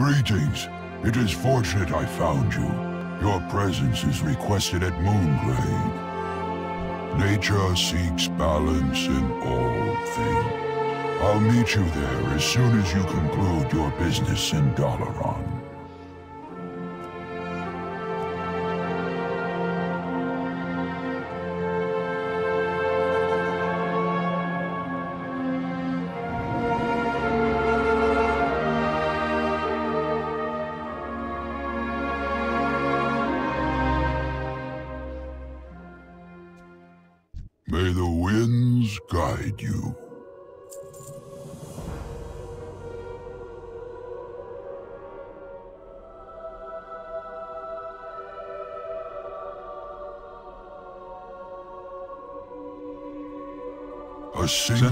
Greetings. It is fortunate I found you. Your presence is requested at Moonglade. Nature seeks balance in all things. I'll meet you there as soon as you conclude your business in Dalaran.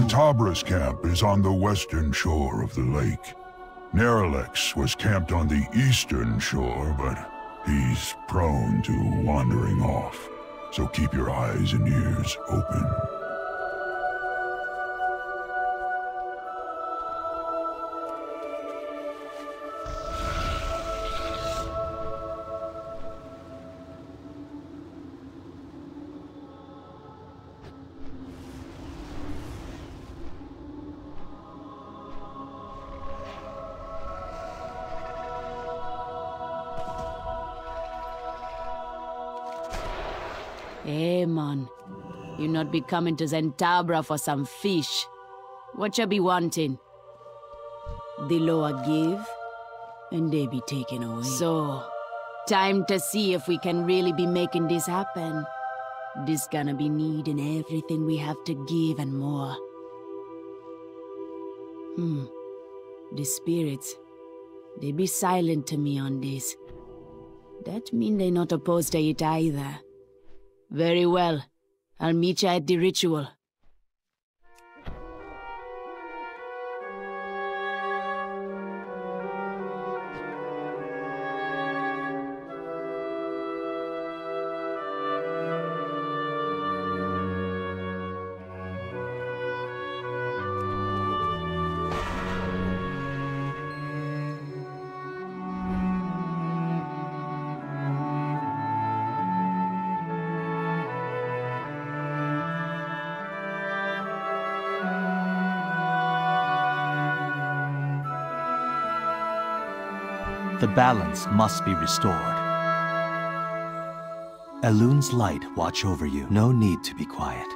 Centaurus camp is on the western shore of the lake. Naralex was camped on the eastern shore, but he's prone to wandering off. So keep your eyes and ears open. Be coming to Zen'tabra for some fish. What you be wanting? The Loa give, and they be taken away. So, time to see if we can really be making this happen. This gonna be needing everything we have to give and more. Hmm. The spirits, they be silent to me on this. That mean they not opposed to it either. Very well. I'll meet you at the ritual. Balance must be restored. Elune's light watch over you. No need to be quiet.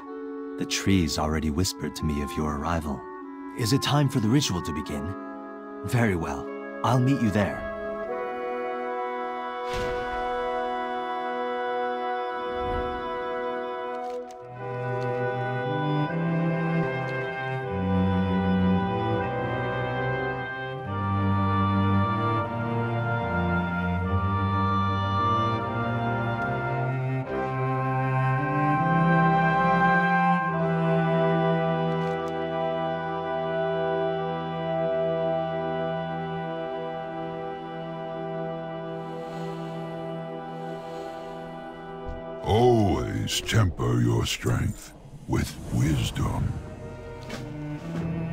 The trees already whispered to me of your arrival. Is it time for the ritual to begin? Very well. I'll meet you there. Your strength with wisdom.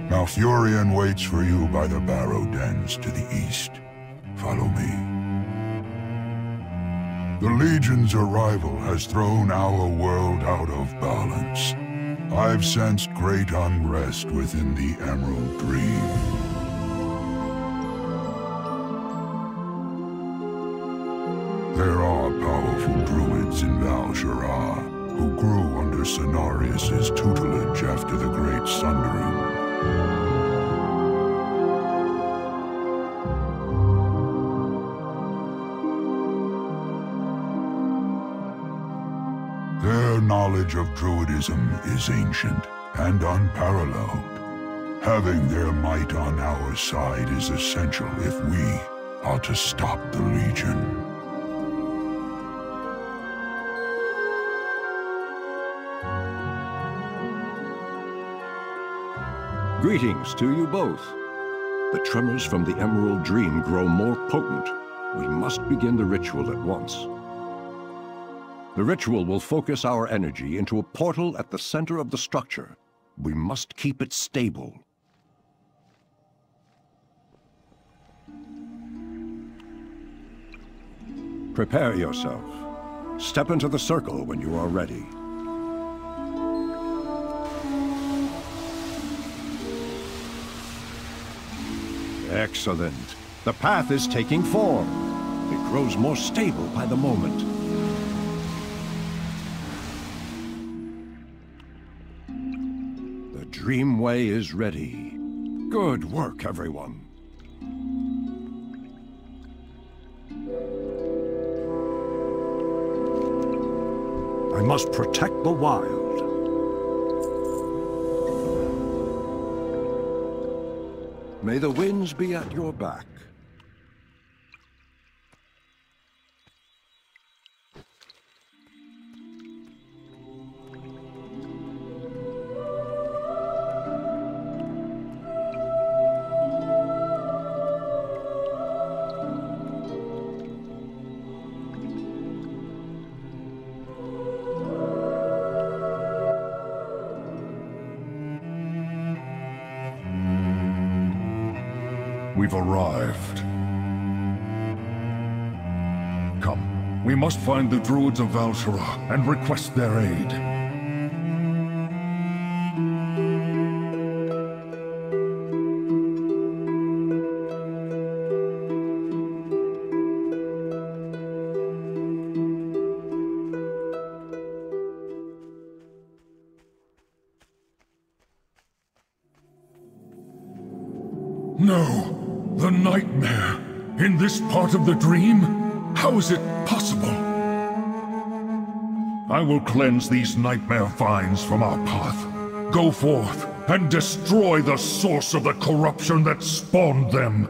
Malfurion waits for you by the barrow dens to the east. Follow me. The Legion's arrival has thrown our world out of balance. I've sensed great unrest within the Emerald Dream. There are powerful druids in Val'sharah who grew under Cenarius' tutelage after the Great Sundering. Their knowledge of Druidism is ancient and unparalleled. Having their might on our side is essential if we are to stop the Legion. Greetings to you both. The tremors from the Emerald Dream grow more potent. We must begin the ritual at once. The ritual will focus our energy into a portal at the center of the structure. We must keep it stable. Prepare yourself. Step into the circle when you are ready. Excellent. The path is taking form. It grows more stable by the moment. The Dreamway is ready. Good work, everyone. I must protect the wild. May the winds be at your back. We've arrived. Come, we must find the Druids of Val'sharah and request their aid. The dream? How is it possible? I will cleanse these nightmare vines from our path. Go forth and destroy the source of the corruption that spawned them.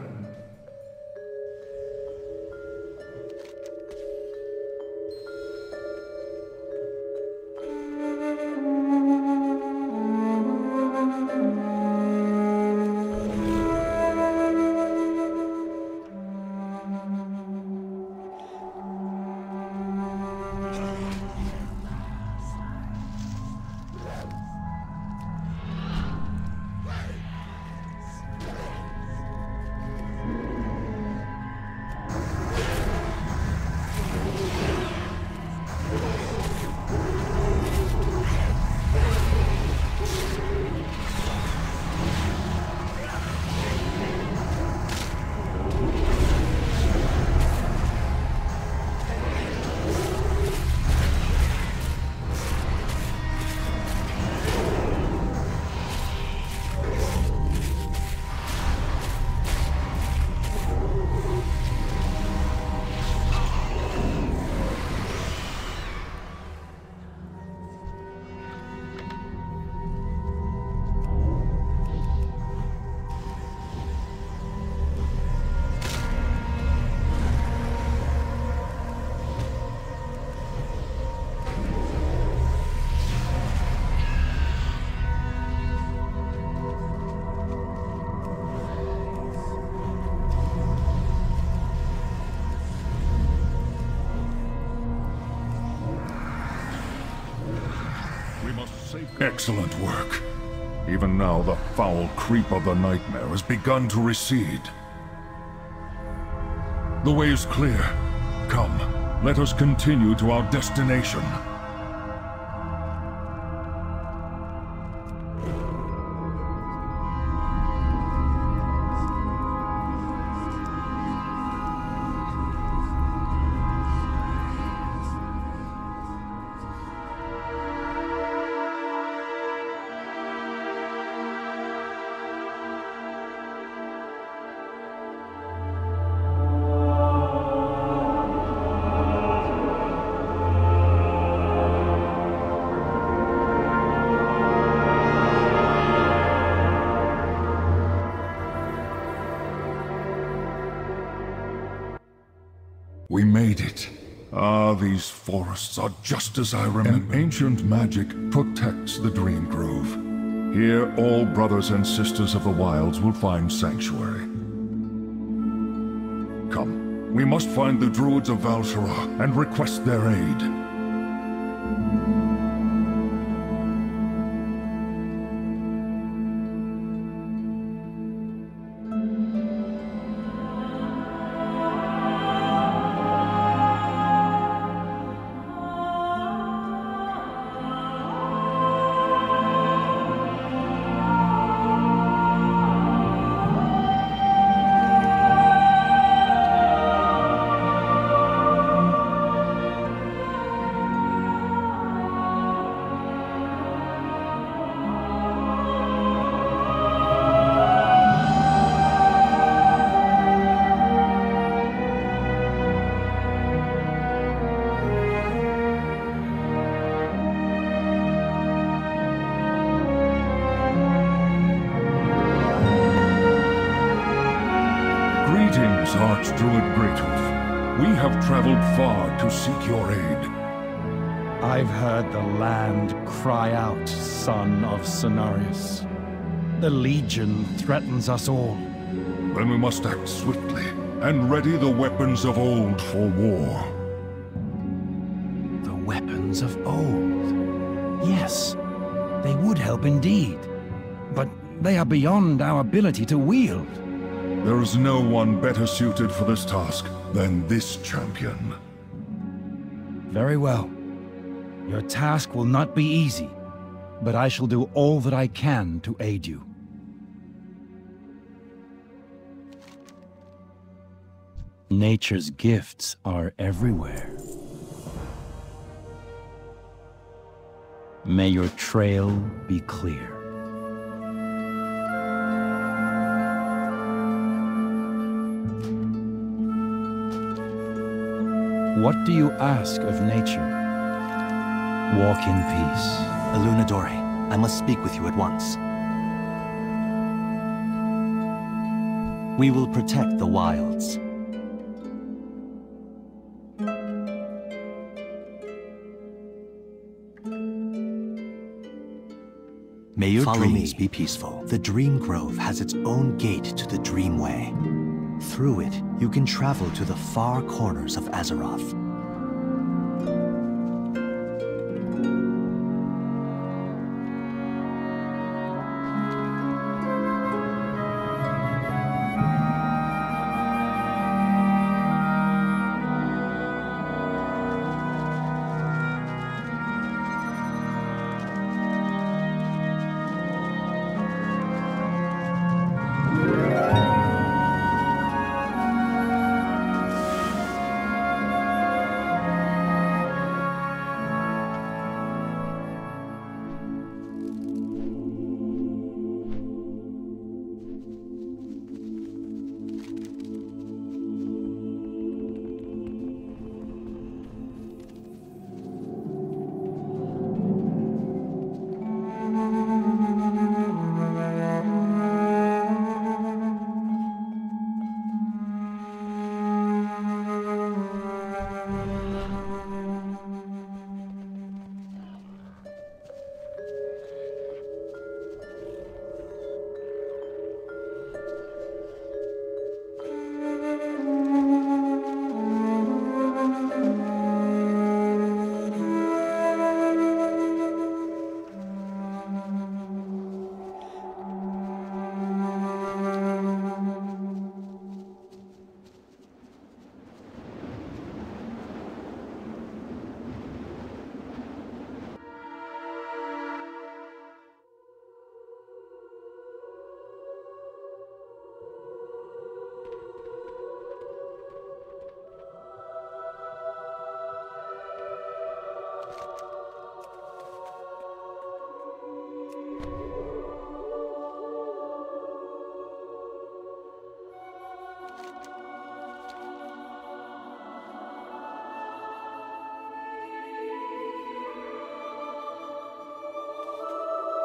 Excellent work. Even now, the foul creep of the nightmare has begun to recede. The way is clear. Come, let us continue to our destination. We made it. Ah, these forests are just as I remember. An ancient magic protects the Dream Grove. Here, all brothers and sisters of the wilds will find sanctuary. Come, we must find the Druids of Val'sharah and request their aid. Of Cenarius. The Legion threatens us all. Then we must act swiftly and ready the weapons of old for war. The weapons of old. Yes, they would help indeed. But they are beyond our ability to wield. There is no one better suited for this task than this champion. Very well. Your task will not be easy, but I shall do all that I can to aid you. Nature's gifts are everywhere. May your trail be clear. What do you ask of nature? Walk in peace. Ilunadore, I must speak with you at once. We will protect the wilds. May your Follow dreams me. be peaceful. The Dream Grove has its own gate to the Dreamway. Through it, you can travel to the far corners of Azeroth.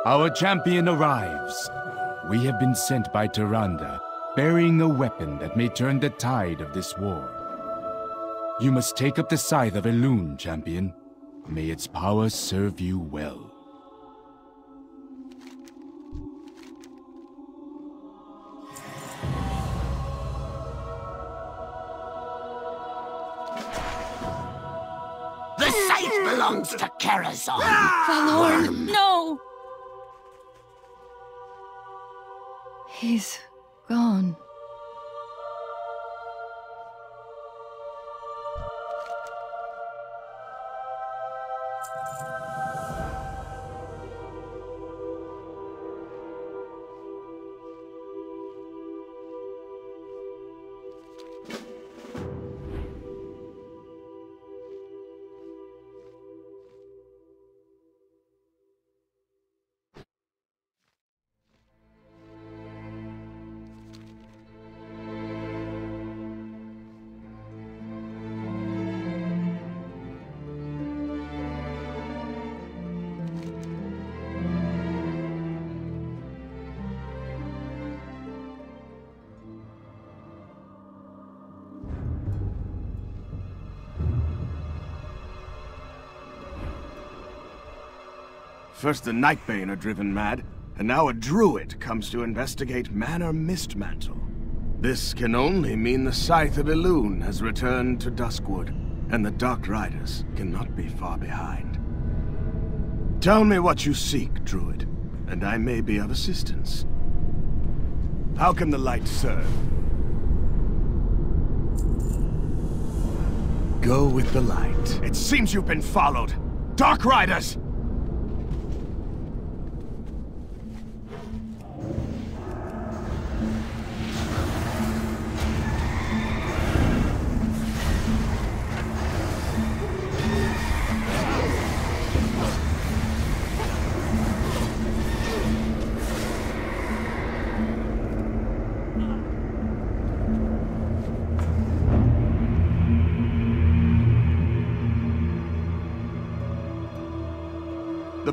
Our champion arrives. We have been sent by Tyrande, bearing a weapon that may turn the tide of this war. You must take up the scythe of Elune, champion. May its power serve you well. The scythe belongs to Karazhan. Valor, gone. First the Nightbane are driven mad, and now a druid comes to investigate Manor Mistmantle. This can only mean the Scythe of Elune has returned to Duskwood, and the Dark Riders cannot be far behind. Tell me what you seek, druid, and I may be of assistance. How can the light serve? Go with the light. It seems you've been followed. Dark Riders!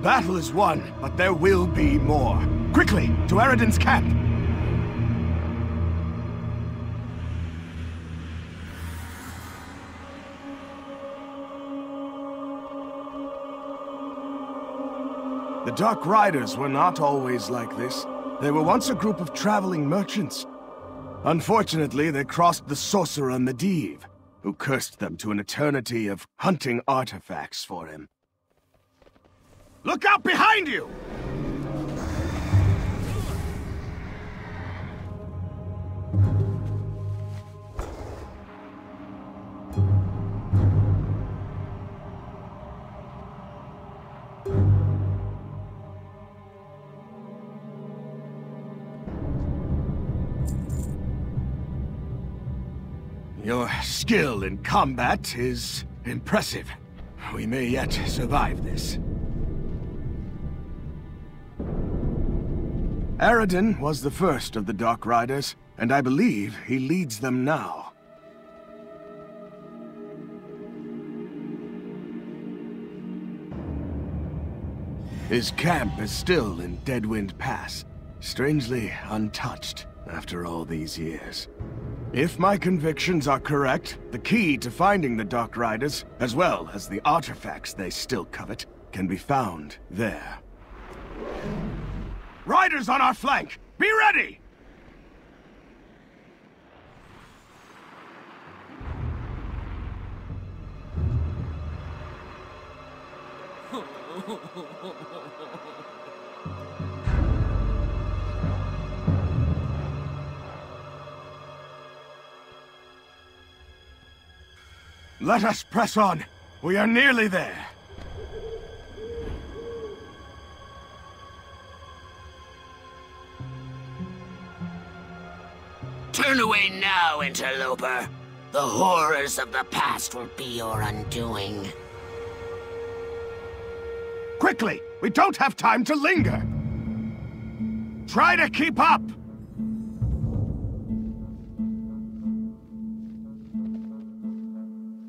Battle is won, but there will be more. Quickly, to Eredin's camp! The Dark Riders were not always like this. They were once a group of traveling merchants. Unfortunately, they crossed the Sorcerer Medivh, who cursed them to an eternity of hunting artifacts for him. Look out behind you! Your skill in combat is impressive. We may yet survive this. Eredin was the first of the Dark Riders, and I believe he leads them now. His camp is still in Deadwind Pass, strangely untouched after all these years. If my convictions are correct, the key to finding the Dark Riders, as well as the artifacts they still covet, can be found there. Riders on our flank! Be ready! Let us press on. We are nearly there. Turn away now, interloper. The horrors of the past will be your undoing. Quickly! We don't have time to linger! Try to keep up!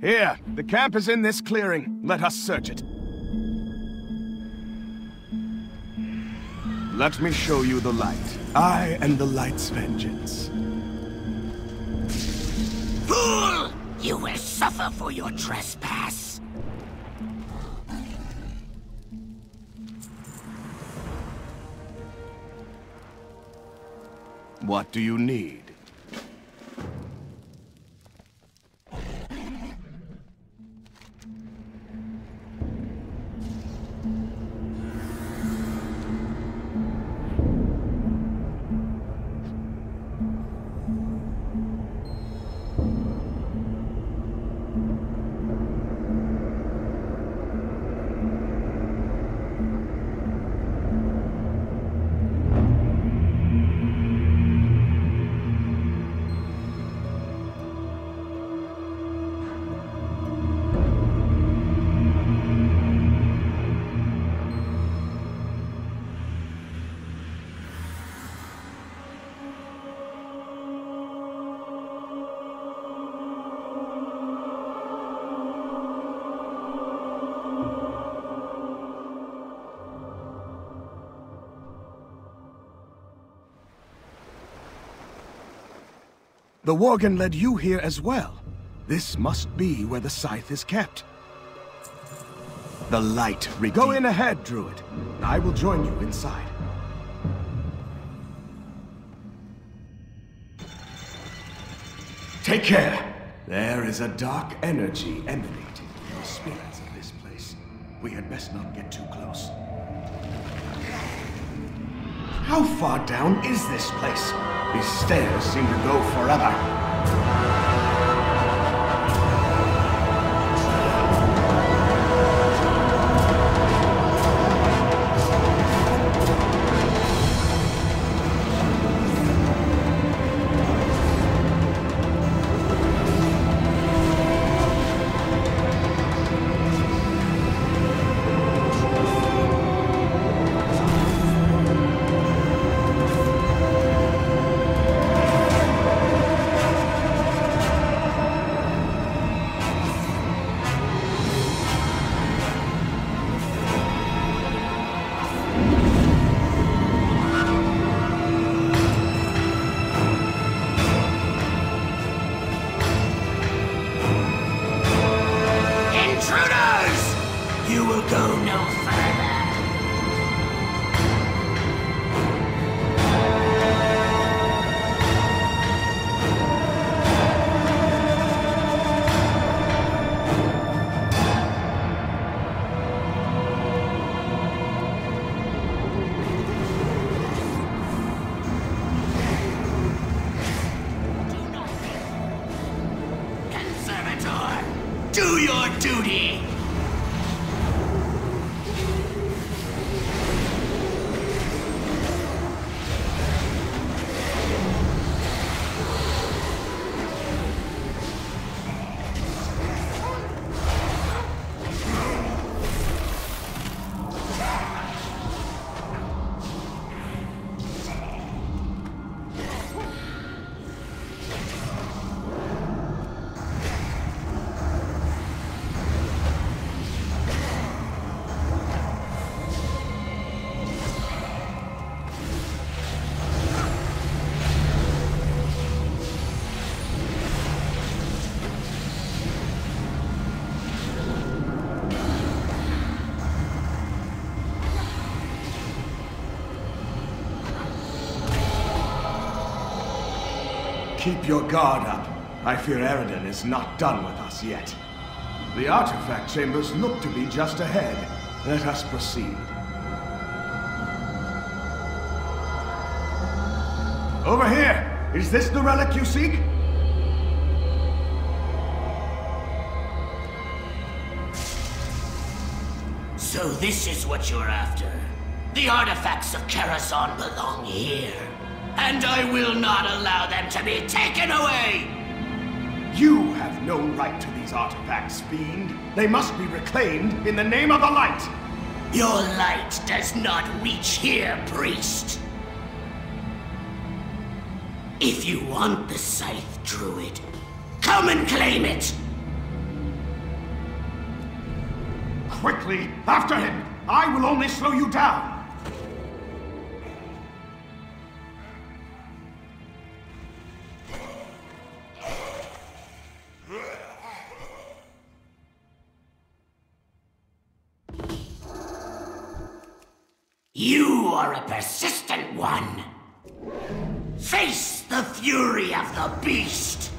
Here, the camp is in this clearing. Let us search it. Let me show you the light. I am the light's vengeance. Fool! You will suffer for your trespass. What do you need? The Worgen led you here as well. This must be where the scythe is kept. The light redeemed. Go in ahead, Druid. I will join you inside. Take care. There is a dark energy emanating from the spirits of this place. We had best not get too close. How far down is this place? These stairs seem to go forever. Keep your guard up. I fear Eridan is not done with us yet. The artifact chambers look to be just ahead. Let us proceed. Over here! Is this the relic you seek? So this is what you're after. The artifacts of Karazhan belong here. And I will not allow them to be taken away! You have no right to these artifacts, fiend. They must be reclaimed in the name of the light. Your light does not reach here, priest. If you want the scythe, druid, come and claim it! Quickly, after him! I will only slow you down! A persistent one. Face the fury of the beast!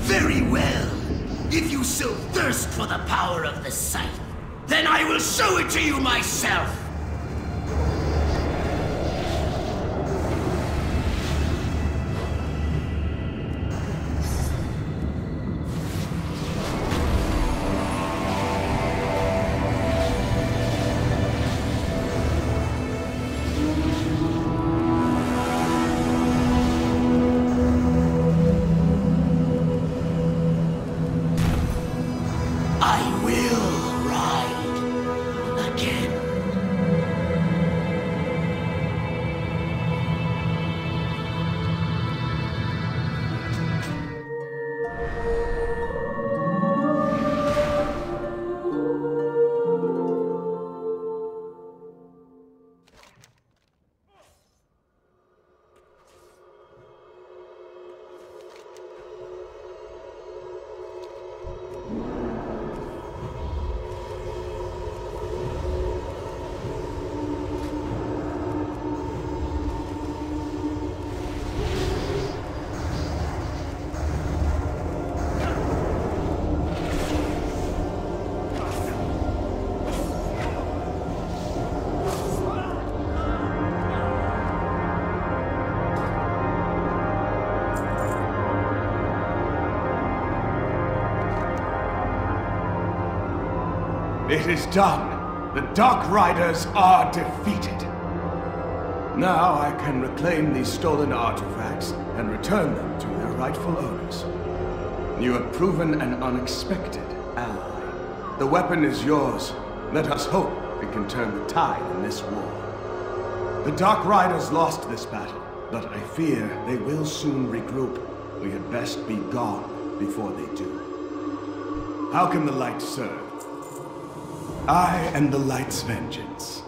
Very well. If you so thirst for the power of the scythe, then I will show it to you myself! It is done. The Dark Riders are defeated. Now I can reclaim these stolen artifacts and return them to their rightful owners. You have proven an unexpected ally. The weapon is yours. Let us hope it can turn the tide in this war. The Dark Riders lost this battle, but I fear they will soon regroup. We had best be gone before they do. How can the light serve? I am the light's vengeance.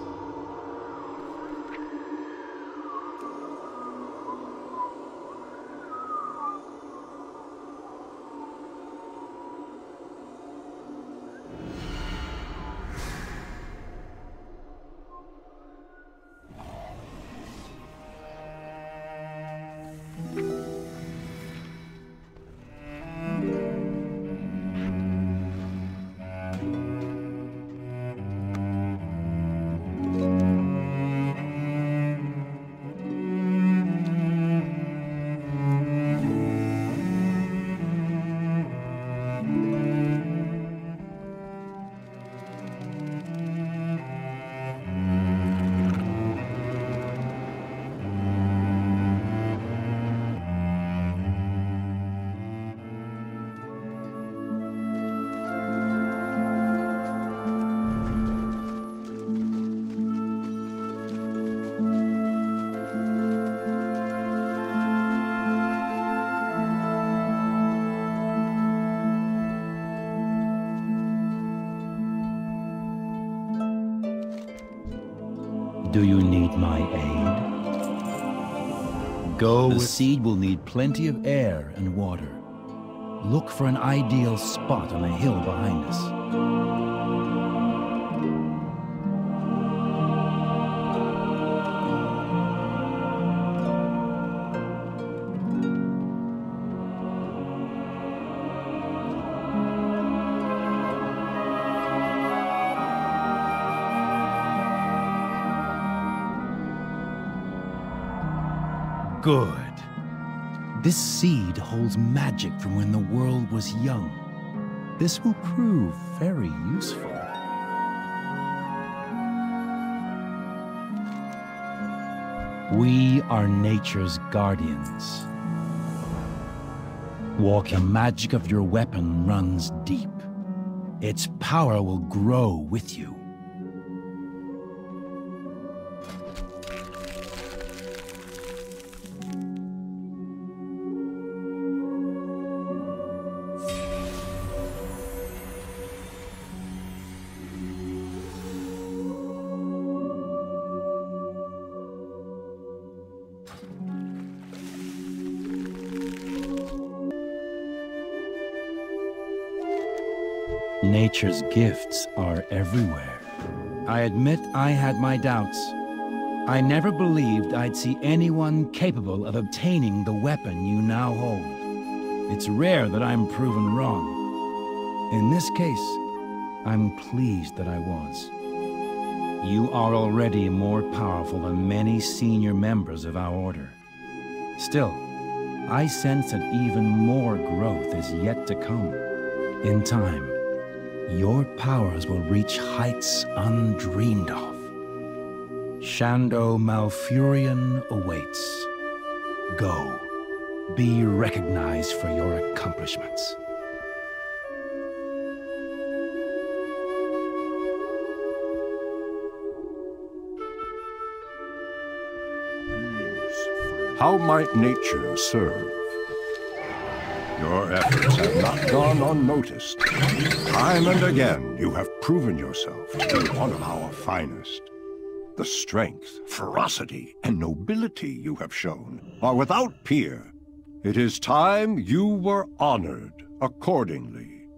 Do you need my aid? Go The seed will need plenty of air and water. Look for an ideal spot on a hill behind us. This seed holds magic from when the world was young. This will prove very useful. We are nature's guardians. Walk the magic of your weapon runs deep. Its power will grow with you. Nature's gifts are everywhere. I admit I had my doubts. I never believed I'd see anyone capable of obtaining the weapon you now hold. It's rare that I'm proven wrong. In this case, I'm pleased that I was. You are already more powerful than many senior members of our order. Still, I sense that even more growth is yet to come. In time, your powers will reach heights undreamed of. Shan'do Malfurion awaits. Go. Be recognized for your accomplishments. How might nature serve? Your efforts have not gone unnoticed. Time and again, you have proven yourself to be one of our finest. The strength, ferocity, and nobility you have shown are without peer. It is time you were honored accordingly.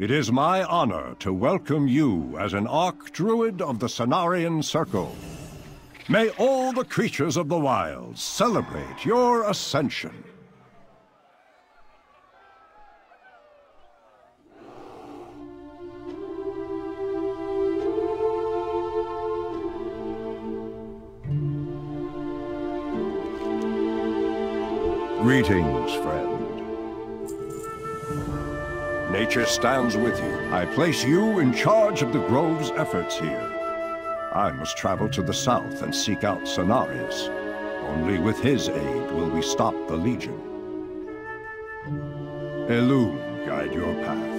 It is my honor to welcome you as an Archdruid of the Cenarian Circle. May all the creatures of the wilds celebrate your ascension. Greetings, friend. Nature stands with you. I place you in charge of the Grove's efforts here. I must travel to the south and seek out Cenarius. Only with his aid will we stop the Legion. Elune guide your path.